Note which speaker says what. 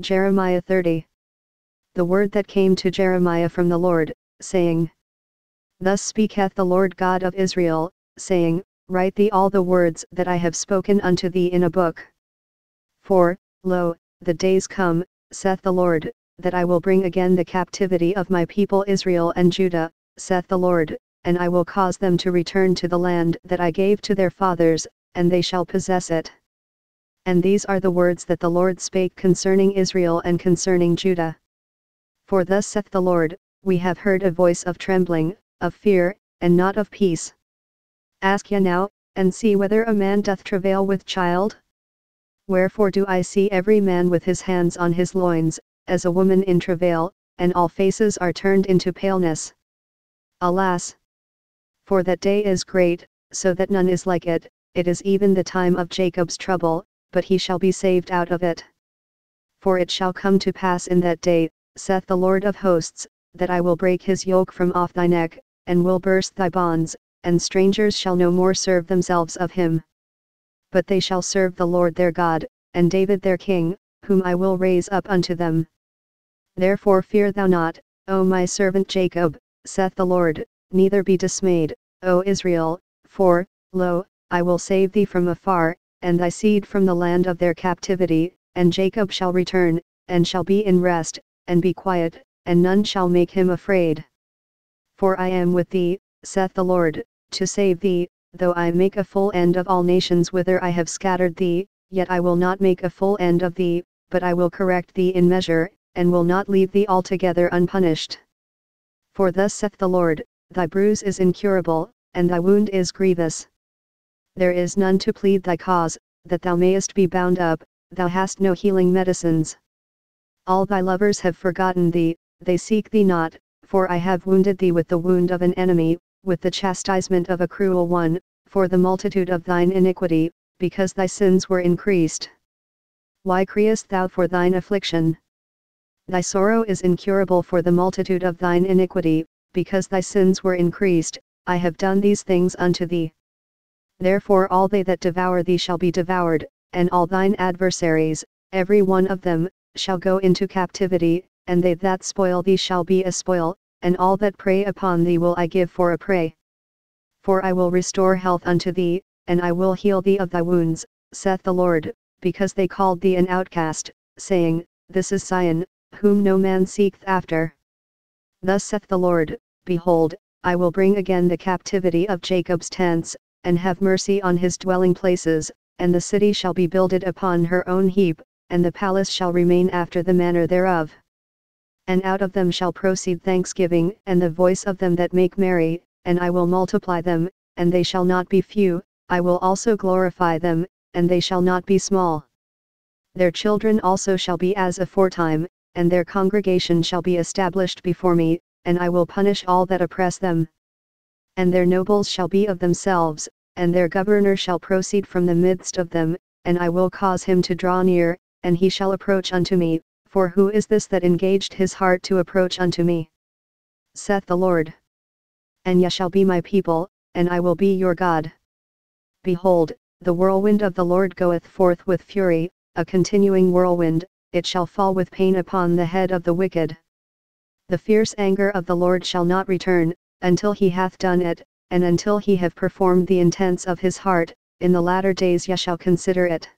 Speaker 1: Jeremiah 30. The word that came to Jeremiah from the Lord, saying, Thus speaketh the Lord God of Israel, saying, Write thee all the words that I have spoken unto thee in a book. For, lo, the days come, saith the Lord, that I will bring again the captivity of my people Israel and Judah, saith the Lord, and I will cause them to return to the land that I gave to their fathers, and they shall possess it. And these are the words that the Lord spake concerning Israel and concerning Judah. For thus saith the Lord, We have heard a voice of trembling, of fear, and not of peace. Ask ye now, and see whether a man doth travail with child? Wherefore do I see every man with his hands on his loins, as a woman in travail, and all faces are turned into paleness. Alas! For that day is great, so that none is like it, it is even the time of Jacob's trouble, but he shall be saved out of it. For it shall come to pass in that day, saith the Lord of hosts, that I will break his yoke from off thy neck, and will burst thy bonds, and strangers shall no more serve themselves of him. But they shall serve the Lord their God, and David their king, whom I will raise up unto them. Therefore fear thou not, O my servant Jacob, saith the Lord, neither be dismayed, O Israel, for, lo, I will save thee from afar, and thy seed from the land of their captivity, and Jacob shall return, and shall be in rest, and be quiet, and none shall make him afraid. For I am with thee, saith the Lord, to save thee, though I make a full end of all nations whither I have scattered thee, yet I will not make a full end of thee, but I will correct thee in measure, and will not leave thee altogether unpunished. For thus saith the Lord, Thy bruise is incurable, and thy wound is grievous there is none to plead thy cause, that thou mayest be bound up, thou hast no healing medicines. All thy lovers have forgotten thee, they seek thee not, for I have wounded thee with the wound of an enemy, with the chastisement of a cruel one, for the multitude of thine iniquity, because thy sins were increased. Why criest thou for thine affliction? Thy sorrow is incurable for the multitude of thine iniquity, because thy sins were increased, I have done these things unto thee. Therefore all they that devour thee shall be devoured, and all thine adversaries, every one of them, shall go into captivity, and they that spoil thee shall be a spoil, and all that prey upon thee will I give for a prey. For I will restore health unto thee, and I will heal thee of thy wounds, saith the Lord, because they called thee an outcast, saying, This is Zion, whom no man seeketh after. Thus saith the Lord, Behold, I will bring again the captivity of Jacob's tents, and have mercy on his dwelling places, and the city shall be builded upon her own heap, and the palace shall remain after the manner thereof. And out of them shall proceed thanksgiving and the voice of them that make merry, and I will multiply them, and they shall not be few, I will also glorify them, and they shall not be small. Their children also shall be as aforetime, and their congregation shall be established before me, and I will punish all that oppress them and their nobles shall be of themselves, and their governor shall proceed from the midst of them, and I will cause him to draw near, and he shall approach unto me, for who is this that engaged his heart to approach unto me? Saith the Lord. And ye shall be my people, and I will be your God. Behold, the whirlwind of the Lord goeth forth with fury, a continuing whirlwind, it shall fall with pain upon the head of the wicked. The fierce anger of the Lord shall not return, until he hath done it, and until he have performed the intents of his heart, in the latter days ye shall consider it.